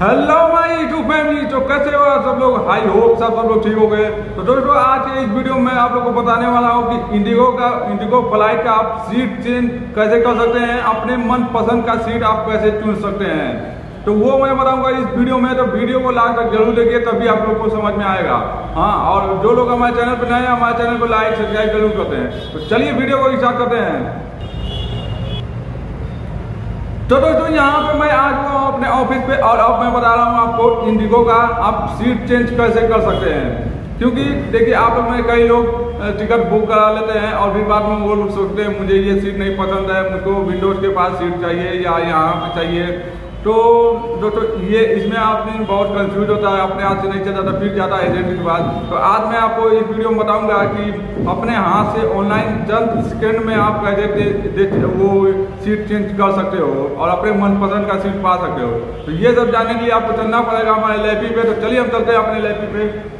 Hello my YouTube family तो कैसे हो आप सब लोग हाई होप सब सब लोग ठीक हो गए। तो दोस्तों, आज के इस वीडियो में आप लोग को बताने वाला हूँ कि इंडिगो का इंडिगो फ़्लाइट का आप सीट चेंज कैसे कर सकते हैं? अपने मन पसंद का सीट आप कैसे चुन सकते हैं? तो वो मैं बताऊँगा इस वीडियो में तो वीडियो को लास्ट तक ज़रूर देखिए, तभी आप लोग को समझ में आएगा। हाँ और जो लोग हमारे चैनल पर नए हैं, हमारे चैनल को लाइक सब्सक्राइब ज़रूर करते हैं। तो चलिए वीडियो को स्टार्ट करते हैं। तो दोस्तों, यहाँ पे मैं आज अपने ऑफ़िस पे और अब मैं बता रहा हूँ आपको इंडिगो का आप सीट चेंज कैसे कर सकते हैं? क्योंकि देखिए, आप लोग में कई लोग टिकट बुक करा लेते हैं और फिर बाद में वो लोग सोचते हैं, मुझे ये सीट नहीं पसंद है, मुझको विंडोज़ के पास सीट चाहिए या यहाँ पे चाहिए। तो दोस्तों ये इसमें आदमी बहुत कंफ्यूज होता है अपने हाथ से नहीं चलता फिर जाता है एजेंट के पास। तो आज मैं आपको इस वीडियो में बताऊँगा कि अपने हाथ से ऑनलाइन चंद सेकेंड में आप दे, वो सीट चेंज कर सकते हो और अपने मनपसंद का सीट पा सकते हो। तो ये सब जानने के लिए आपको चलना पड़ेगा हमारे लैपी पे। तो चलिए हम चलते हैं अपने लैपी पे।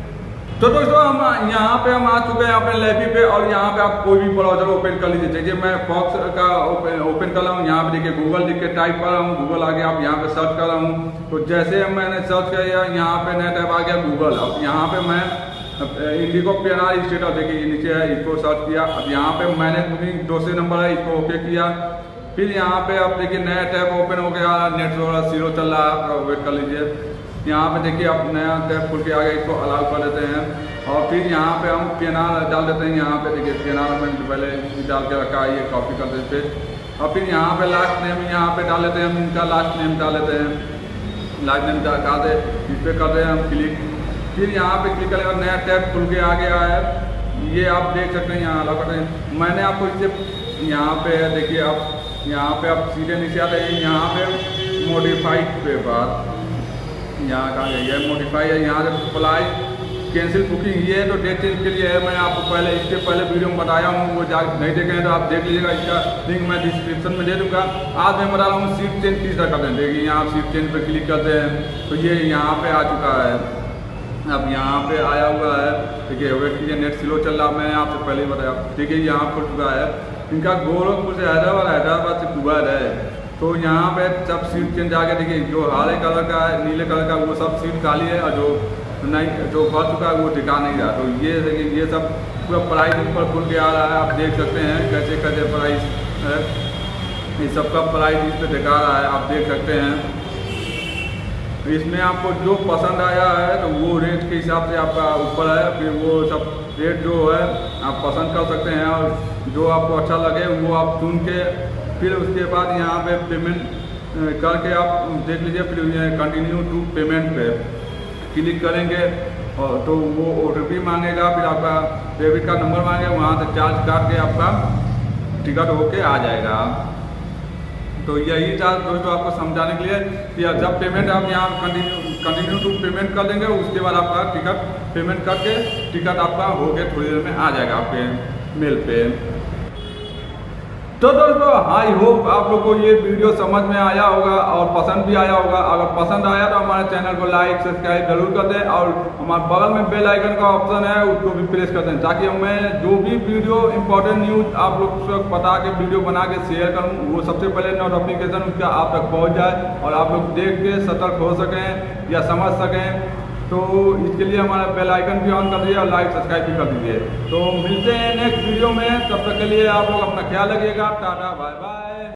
तो दोस्तों, हम यहाँ पे, हम आ चुके हैं अपने लैपी पे और यहाँ पे आप कोई भी ब्राउज़र ओपन कर लीजिए। देखिए, मैं फॉक्स का ओपन कर रहा हूँ। यहाँ पे देखिए गूगल लिख के टाइप कर रहा हूँ। गूगल आ गया, आप यहाँ पे सर्च कर रहा हूँ। तो जैसे मैंने सर्च किया, यहाँ पे नया टाइप आ गया गूगल अब यहाँ पे मैं इंडिगो पेनार स्टेटस देखिए, नीचे है, इसको सर्च किया। अब यहाँ पे मैंने दूसरे नंबर है, इसको ओके किया। फिर यहाँ पे आप देखिए नया टैब ओपन हो गया नेट थोड़ा ज़ीरो चल रहा है वेट कर लीजिए। यहाँ पे देखिए आप नया टैब खुल के आगे इसको अलाउ कर देते हैं। और फिर यहाँ पे हम पेनार डाल देते हैं। यहाँ पे देखिए पेनार में पहले डाल के रखा है, ये कॉपी कर देते हैं। और फिर यहाँ पे लास्ट नेम यहाँ पे डाल देते हैं, हम इनका लास्ट नेम डाल देते हैं। लास्ट नेम डाल दे इस पर कर दे हम क्लिक फिर यहाँ पे क्लिक करेंगे नया टैब खुल के आ गया है। ये आप देख सकते हैं, यहाँ अलाउ करते हैं। मैंने आपको इससे यहाँ पे देखिए आप, यहाँ पे आप सीधे नीचे आते हैं यहाँ पे मॉडिफाइड पे बात। यहाँ कहाँ गई है? मॉडिफाई है, यहाँ से अप्लाई कैंसिल बुकिंग ये है तो डेट चेंज के लिए है। मैं आपको पहले, इसके पहले वीडियो में बताया हूँ, वो जा नहीं देखे हैं तो आप देख लीजिएगा। इसका लिंक मैं डिस्क्रिप्शन में दे दूँगा। आज मैं बता रहा हूँ सीट चेंज किस तरह करते हैं? देखिए, यहाँ आप सीट चेंज पर क्लिक करते हैं तो ये यहाँ पर आ चुका है। अब यहाँ पे आया हुआ है। देखिए वेट कीजिए नेट स्लो चल रहा मैं आपसे पहले ही बताया। ठीक है यहाँ खुल चुका है। इनका गोरखपुर से हैदराबाद हैदराबाद से कुबैर है। तो यहाँ पे सब सीट चेंज आगे देखिए, जो हरे कलर का है, नीले कलर का, वो सब सीट खाली है और जो नहीं, जो भर चुका है वो टिका नहीं रहा। तो ये देखिए, ये सब पूरा प्राइस ऊपर खुल के आ रहा है। आप देख सकते हैं कैसे कैसे प्राइस है। इस सब का प्राइस इस पर दिखा रहा है, आप देख सकते हैं। इसमें आपको जो पसंद आया है तो वो रेट के हिसाब से आपका ऊपर है। फिर वो सब रेट जो है, आप पसंद कर सकते हैं और जो आपको अच्छा लगे, वो आप चुन के फिर उसके बाद यहाँ पे पेमेंट करके आप देख लीजिए, फिर कंटिन्यू टू पेमेंट पे। क्लिक करेंगे और तो वो ओटीपी मांगेगा, फिर आपका डेबिट कार्ड नंबर मांगेगा वहाँ से चार्ज काट के आपका टिकट होके आ जाएगा। तो यही था दोस्तों आपको समझाने के लिए कि जब पेमेंट आप यहाँ कंटिन्यू कंटिन्यू टू पेमेंट कर देंगे, उसके बाद आपका टिकट पेमेंट करके टिकट आपका हो गया थोड़ी देर में आ जाएगा आपके मेल पे। तो दोस्तों आई होप आप लोग को ये वीडियो समझ में आया होगा और पसंद भी आया होगा। अगर पसंद आया तो हमारे चैनल को लाइक सब्सक्राइब ज़रूर कर दें और हमारे बगल में बेल आइकन का ऑप्शन है, उसको भी प्रेस कर दें ताकि मैं जो भी वीडियो इंपॉर्टेंट न्यूज़ आप लोग को बता के वीडियो बना के शेयर करूँ, वो सबसे पहले नोटिफिकेशन उसका आप तक पहुँच जाए और आप लोग देख के सतर्क हो सकें या समझ सकें। तो इसके लिए हमारा बेल आइकन भी ऑन कर दीजिए और लाइक सब्सक्राइब भी कर दीजिए। तो मिलते हैं नेक्स्ट वीडियो में, तब तक के लिए आप लोग अपना ख्याल रखिएगा। Tata bye bye